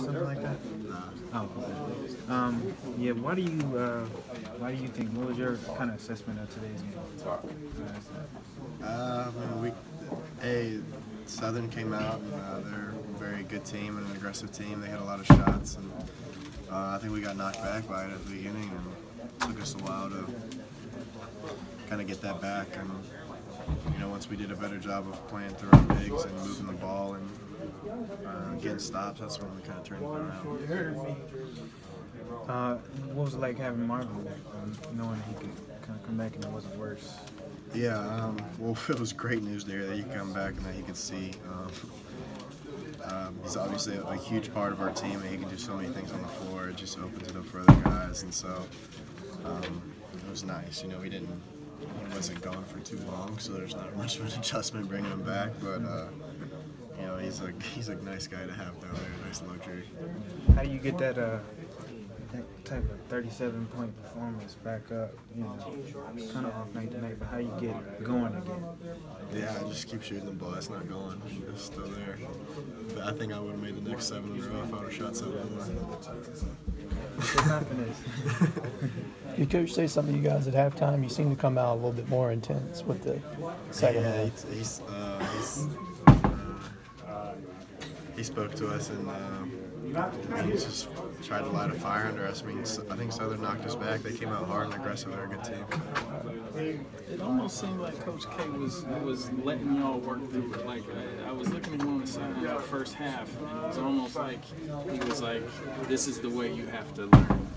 or something like that? Nah. Oh, okay. Um, yeah. Why do you uh, Why do you think? What was your kind of assessment of today's game? Uh, we, a Southern came out and uh, they're a very good team and an aggressive team. They had a lot of shots and uh, I think we got knocked back by it at the beginning and it took us a while to kind of get that back. And you know, once we did a better job of playing through our bigs and moving the ball and uh, getting stops, that's when we kind of turned it around. Uh, what was it like having Marvin back, um, knowing he could kind of come back and it wasn't worse? Yeah, um, well, it was great news there that he could come back and that he could see. Um, um, he's obviously a, a, huge part of our team, and he can do so many things on the floor. It just opens it up for other guys, and so um, it was nice. You know, he didn't, he wasn't gone for too long, so there's not much of an adjustment bringing him back. But uh, you know, he's a he's a nice guy to have down there, nice luxury. How do you get that? Uh, that type of 37 point performance back up, you know, kind of off night to night, but how do you get going again? Yeah, I just keep shooting the ball. It's not going. It's still there. But I think I would have made the next seven in a row if I would have shot seven more. What's your confidence? Did Coach say something to you guys at halftime? You seem to come out a little bit more intense with the second yeah, half. He's, he's, uh, he's, he spoke to us and uh, he just tried to light a fire under us. I mean, I think Southern knocked us back. They came out hard and aggressive. They're a good team. It almost seemed like Coach K was was letting y'all work through it. Like I, I was looking at him on the side the first half, and it was almost like he was like, "This is the way you have to learn."